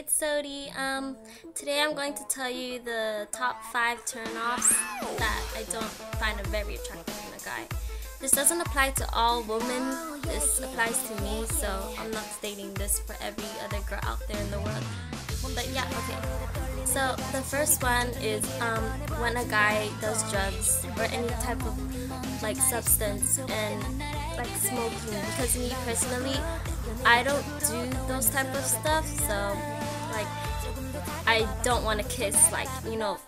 it's Sodi. Um, today I'm going to tell you the top 5 turnoffs that I don't find very attractive in a guy. This doesn't apply to all women, this applies to me, so I'm not stating this for every other girl out there in the world. But yeah, okay. So the first one is um, when a guy does drugs or any type of like substance and like smoking because me personally I don't do those type of stuff so like I don't want to kiss like you know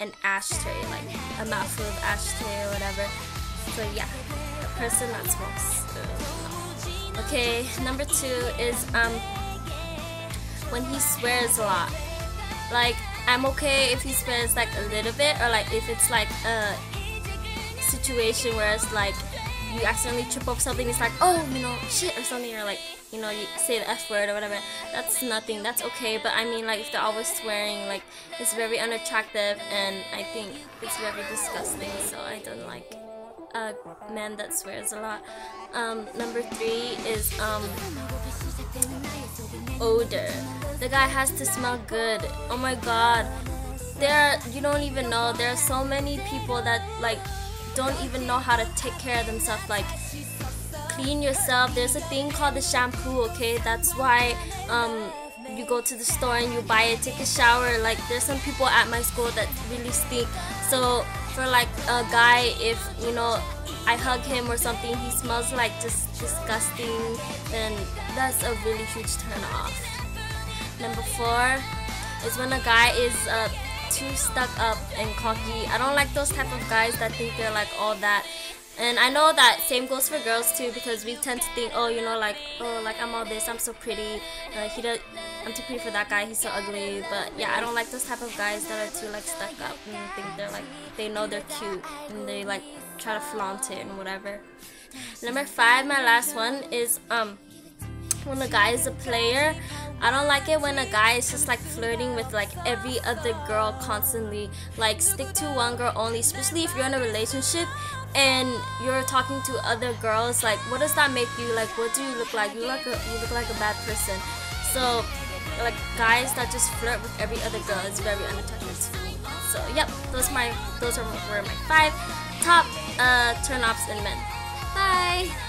an ashtray like a mouthful of ashtray or whatever. So yeah a person that smokes okay number two is um when he swears a lot. Like I'm okay if he swears like a little bit or like if it's like a situation where it's like you accidentally trip over something, it's like, oh, you know, shit or something, or like, you know, you say the F word or whatever. That's nothing. That's okay. But I mean, like, if they're always swearing, like, it's very unattractive, and I think it's very disgusting. So I don't like a man that swears a lot. Um, number three is um, odor. The guy has to smell good. Oh my god. There, you don't even know. There are so many people that like don't even know how to take care of themselves like clean yourself. There's a thing called the shampoo okay? That's why um, you go to the store and you buy it take a shower. Like there's some people at my school that really stink so for like a guy if you know I hug him or something he smells like just disgusting then that's a really huge turn off. Number four is when a guy is uh, too stuck up and cocky. I don't like those type of guys that think they're like all that. And I know that same goes for girls too because we tend to think, oh, you know, like, oh, like I'm all this, I'm so pretty. Uh, he does, I'm too pretty for that guy. He's so ugly. But yeah, I don't like those type of guys that are too like stuck up and think they're like they know they're cute and they like try to flaunt it and whatever. Number five, my last one is um when a guy is a player I don't like it when a guy is just like flirting with like every other girl constantly. Like stick to one girl only, especially if you're in a relationship and you're talking to other girls. Like what does that make you? Like what do you look like? You look like a, you look like a bad person. So like guys that just flirt with every other girl is very unattractive. So yep, those my those are were my five top uh, turn offs in men. Bye.